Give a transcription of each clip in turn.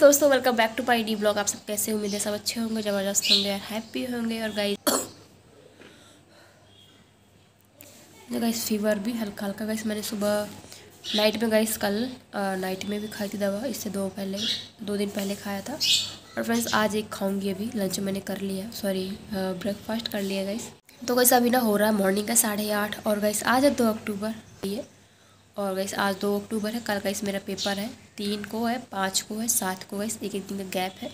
दोस्तों welcome back to my D blog आप सब कैसे उम्मीद है सब अच्छे होंगे, ज़बरदस्त होंगे और हैप्पी होंगे। और गाइस गाइस फीवर भी हल्का हल्का। गाइस मैंने सुबह नाइट में गाइस कल नाइट में भी खाई थी दवा। इससे दो पहले, दो दिन पहले खाया था। और फ्रेंड्स आज एक खाऊँगी अभी। लंच मैंने कर लिया। सॉरी ब्रेकफास्ट कर लिया गाइस तो गाइस अभी ना हो रहा है मॉर्निंग का साढ़े आठ। और गाइस आज है दो अक्टूबर। ये और गाइस आज दो अक्टूबर है, कल गाइस मेरा पेपर है। तीन को है, पाँच को है, सात को गाइस एक एक दिन का गैप है।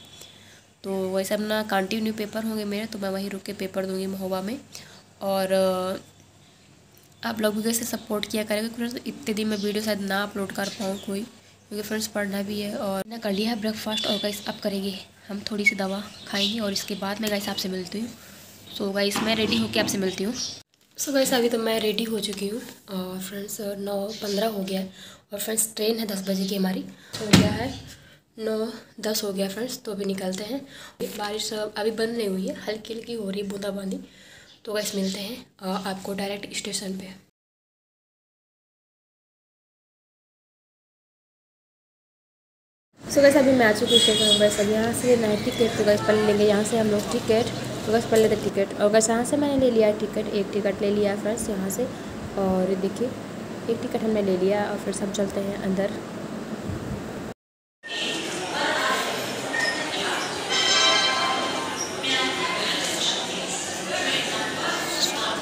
तो वैसे अपना कंटिन्यू पेपर होंगे मेरे तो मैं वहीं रुक के पेपर दूँगी महोबा में। और आप लोग भी कैसे सपोर्ट किया करेंगे। फ्रेंड्स इतने दिन में वीडियो शायद ना अपलोड कर पाऊँ कोई, क्योंकि फ्रेंड्स पढ़ना भी है। और ना कर लिया है ब्रेकफास्ट और गैस अब करेंगे हम थोड़ी सी दवा खाएँगे। और इसके बाद मैं गैस आपसे मिलती हूँ। सो गाइस मैं रेडी होकर आपसे मिलती हूँ। सो गाइस अभी तो मैं रेडी हो चुकी हूँ। और फ्रेंड्स नौ पंद्रह हो गया है। और फ्रेंड्स ट्रेन है दस बजे की हमारी। हो गया है नौ, दस हो गया फ्रेंड्स तो अभी निकलते हैं। बारिश अभी बंद नहीं हुई है, हल्की हल्की हो रही है बूंदाबांदी। तो गैस मिलते हैं आपको डायरेक्ट स्टेशन पे। सो गैस अभी मैं आ चुकी स्टेशन बस अब यहाँ से नाइट टिकट तो गैस पहले लेंगे। यहाँ से हम लोग टिकट तो बस पहले तो टिकट, और बस यहाँ से मैंने ले लिया, टिकट, एक टिकट ले लिया फ्रेंड्स यहाँ से, और देखिए, एक टिकट हमने ले लिया, और फिर सब चलते हैं अंदर।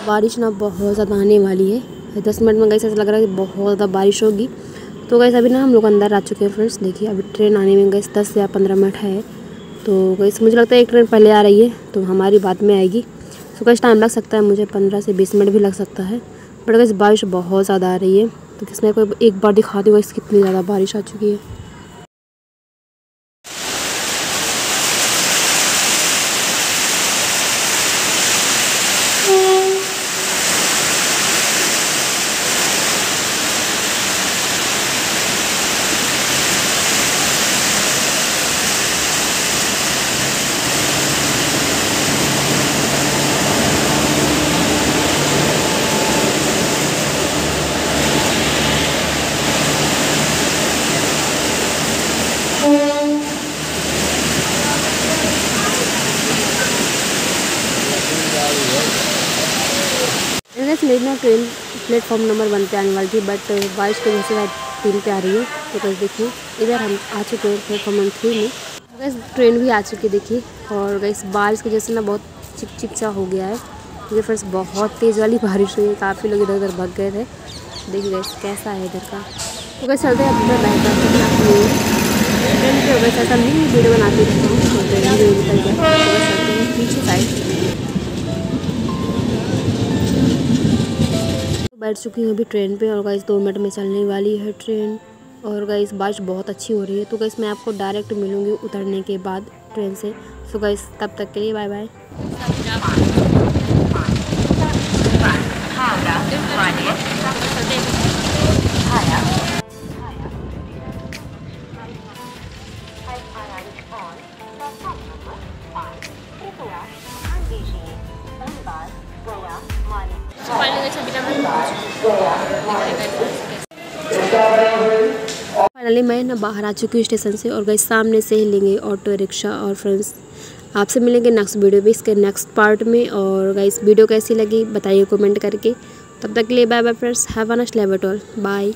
बारिश ना बहुत ज़्यादा आने वाली है। दस मिनट में गई ऐसा लग रहा है कि बहुत ज़्यादा बारिश होगी। तो गैस अभी ना हम लोग अंदर आ चुके हैं फ्रेंड्स देखिए, अभी ट्रेन आने में गई दस या पंद्रह मिनट है। तो गई मुझे लगता है एक ट्रेन पहले आ रही है तो हमारी बात में आएगी। तो कैसे टाइम लग सकता है मुझे, पंद्रह से बीस मिनट भी लग सकता है। बट गई बारिश बहुत ज़्यादा आ रही है तो किसने कोई एक बार दिखा दी दो कितनी ज़्यादा बारिश आ चुकी है। मेरी ना ट्रेन प्लेटफॉर्म नंबर वन पे आने वाली थी बट बारिश की वजह से तीन पे आ रही है तो बस देखिए, इधर हम आ चुके हैं प्लेटफॉर्म नंबर थ्री में। गैस ट्रेन भी आ चुकी है, देखिए, और गैस बारिश की वजह से ना बहुत चिप चिप सा हो गया है। क्योंकि फ्रेंड्स बहुत तेज़ वाली बारिश हुई है, काफ़ी लोग इधर उधर भग गए थे। देखिए गैस कैसा है इधर का। तो गैस चलते हैं अपना बेहतर ट्रेन पे। हो ऐसा नहीं वीडियो बनाती रहता हूँ तो गया तो हैं पीछे साइड बैठ चुकी हूँ अभी ट्रेन पे और गाइस दो मिनट में चलने वाली है ट्रेन और गाइस बारिश बहुत अच्छी हो रही है तो गाइस मैं आपको डायरेक्ट मिलूँगी उतरने के बाद ट्रेन से सो गाइस तब तक के लिए बाय बाय फाइनली मैं ना बाहर आ चुकी हूँ स्टेशन से और गई सामने से ही लेंगे ऑटो, रिक्शा और फ्रेंड्स। आपसे मिलेंगे नेक्स्ट वीडियो भी इसके नेक्स्ट पार्ट में। और गाइस वीडियो कैसी लगी बताइए कमेंट करके। तब तक के लिए bye bye friends have a nice लेवट all bye